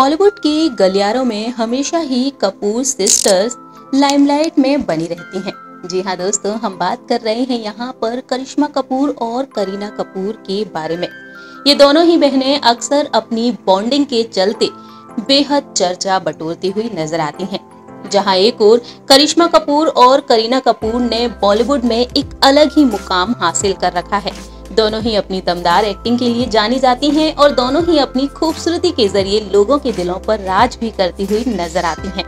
बॉलीवुड के गलियारों में हमेशा ही कपूर सिस्टर्स लाइमलाइट में बनी रहती हैं। जी हाँ दोस्तों, हम बात कर रहे हैं यहाँ पर करिश्मा कपूर और करीना कपूर के बारे में। ये दोनों ही बहनें अक्सर अपनी बॉन्डिंग के चलते बेहद चर्चा बटोरती हुई नज़र आती हैं। जहाँ एक और करिश्मा कपूर और करीना कपूर ने बॉलीवुड में एक अलग ही मुकाम हासिल कर रखा है। दोनों ही अपनी दमदार एक्टिंग के लिए जानी जाती हैं और दोनों ही अपनी खूबसूरती के ज़रिए लोगों के दिलों पर राज भी करती हुई नज़र आती हैं।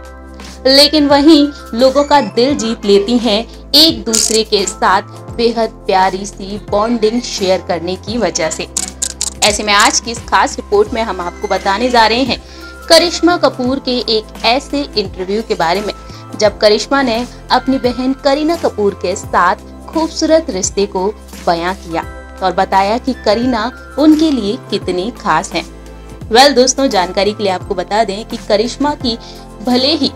लेकिन वहीं लोगों का दिल जीत लेती हैं एक दूसरे के साथ बेहद प्यारी सी बॉन्डिंग शेयर करने की वजह से ऐसे में आज की इस खास रिपोर्ट में हम आपको बताने जा रहे हैं करिश्मा कपूर के एक ऐसे इंटरव्यू के बारे में, जब करिश्मा ने अपनी बहन करीना कपूर के साथ खूबसूरत रिश्ते को बयां किया और बताया कि करीना उनके लिए कितनी खास हैं। वेल well, दोस्तों जानकारी के लिए आपको बता दें कि करिश्मा की भले ही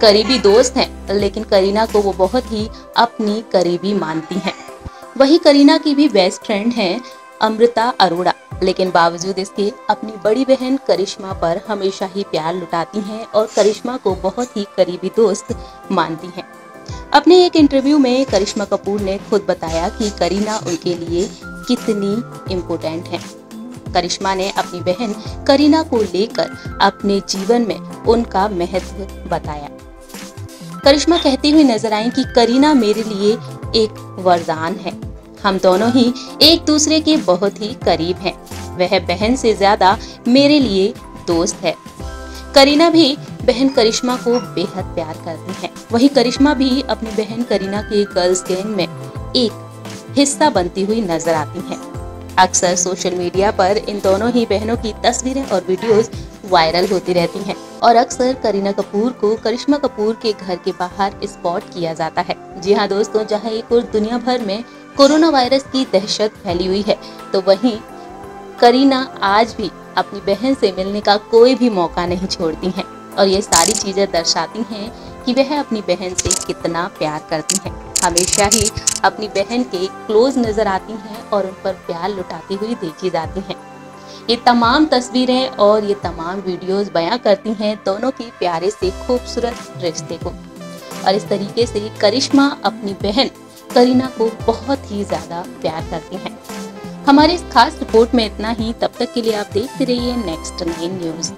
करीबी दोस्त हैं लेकिन करीना को वो बहुत ही अपनी करीबी मानती हैं। वही करीना की भी बेस्ट फ्रेंड हैं अमृता अरोड़ा। लेकिन बावजूद इसके अपनी बड़ी बहन करिश्मा पर हमेशा ही प्यार लुटाती हैं और करिश्मा को बहुत ही करीबी दोस्त मानती हैं। अपने एक इंटरव्यू में करिश्मा कपूर ने खुद बताया कि करीना उनके लिए कितनी इम्पोर्टेंट है। करिश्मा ने अपनी बहन करीना को लेकर अपने जीवन में उनका महत्व बताया। करिश्मा कहती हुई नज़र आई कि करीना मेरे लिए एक वरदान है। हम दोनों ही एक दूसरे के बहुत ही करीब हैं। वह बहन से ज़्यादा मेरे लिए दोस्त है। करीना भी बहन करिश्मा को बेहद प्यार करती है। वही करिश्मा भी अपनी बहन करीना के गर्ल्स गैंग में एक हिस्सा बनती हुई नज़र आती हैं। अक्सर सोशल मीडिया पर इन दोनों ही बहनों की तस्वीरें और वीडियोस वायरल होती रहती हैं और अक्सर करीना कपूर को करिश्मा कपूर के घर के बाहर स्पॉट किया जाता है। जी हाँ दोस्तों जहाँ एक और दुनिया भर में कोरोना वायरस की दहशत फैली हुई है। तो वहीं करीना आज भी अपनी बहन से मिलने का कोई भी मौका नहीं छोड़ती हैं और ये सारी चीज़ें दर्शाती हैं कि वह अपनी बहन से कितना प्यार करती हैं। हमेशा ही अपनी बहन के क्लोज नज़र आती हैं और उन पर प्यार लुटाती हुई देखी जाती हैं। ये तमाम तस्वीरें और ये तमाम वीडियोस बयां करती हैं दोनों के प्यारे से खूबसूरत रिश्ते को। और इस तरीके से करिश्मा अपनी बहन करीना को बहुत ही ज़्यादा प्यार करती हैं। हमारे इस खास रिपोर्ट में इतना ही। तब तक के लिए आप देखते रहिए नेक्स्ट नाइन न्यूज़।